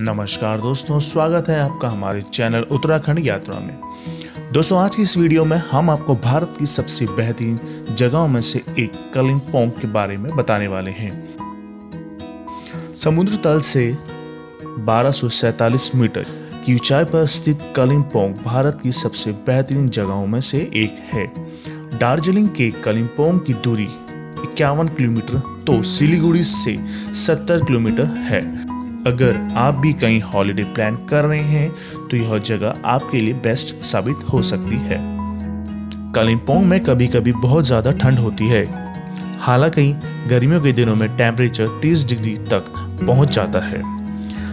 नमस्कार दोस्तों, स्वागत है आपका हमारे चैनल उत्तराखंड यात्रा में। दोस्तों, आज की इस वीडियो में हम आपको भारत की सबसे बेहतरीन जगहों में से एक कलिम्पोंग के बारे में बताने वाले हैं। समुद्र तल से 1247 मीटर की ऊंचाई पर स्थित कलिम्पोंग भारत की सबसे बेहतरीन जगहों में से एक है। दार्जिलिंग के कलिम्पोंग की दूरी इक्यावन किलोमीटर तो सिलीगुड़ी से 70 किलोमीटर है। अगर आप भी कहीं हॉलिडे प्लान कर रहे हैं तो यह जगह आपके लिए बेस्ट साबित हो सकती है। कालिम्पोंग में कभी कभी बहुत ज़्यादा ठंड होती है। हालाँकि, गर्मियों के दिनों में टेम्परेचर 30 डिग्री तक पहुँच जाता है।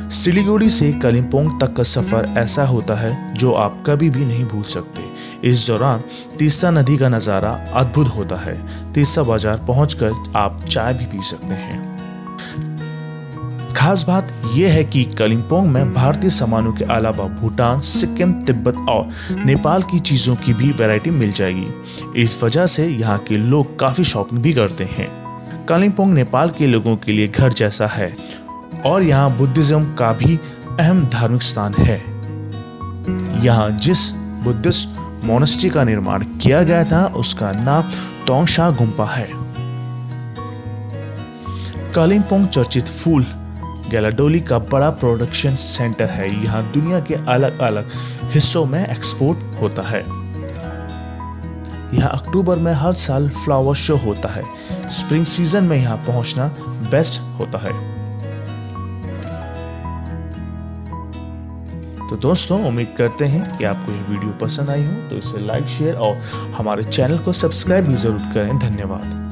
सिलीगुड़ी से कालिम्पोंग तक का सफ़र ऐसा होता है, जो आप कभी भी नहीं भूल सकते। इस दौरान तीस्ता नदी का नज़ारा अद्भुत होता है। तीस्ता बाज़ार पहुंचकर आप चाय भी पी सकते हैं। खास बात यह है कि कलिम्पोंग में भारतीय सामानों के अलावा भूटान, सिक्किम, तिब्बत और नेपाल की चीज़ों की भी वैरायटी मिल जाएगी। इस वजह से यहाँ के लोग काफ़ी शॉपिंग भी करते हैं। कालिम्पोंग नेपाल के लोगों के लिए घर जैसा है और यहाँ बुद्धिज्म का भी अहम धार्मिक स्थान है। यहाँ जिस बुद्धिस्ट मोनेस्ट्री का निर्माण किया गया था, उसका नाम तोंगशा गुम्पा है। कालिम्पोंग चर्चित फूल गैलाडोली का बड़ा प्रोडक्शन सेंटर है। यहाँ दुनिया के अलग अलग हिस्सों में एक्सपोर्ट होता है। यहाँ अक्टूबर में हर साल फ्लावर शो होता है। स्प्रिंग सीज़न में यहाँ पहुँचना बेस्ट होता है। तो दोस्तों, उम्मीद करते हैं कि आपको ये वीडियो पसंद आई हो। तो इसे लाइक शेयर और हमारे चैनल को सब्सक्राइब भी ज़रूर करें। धन्यवाद।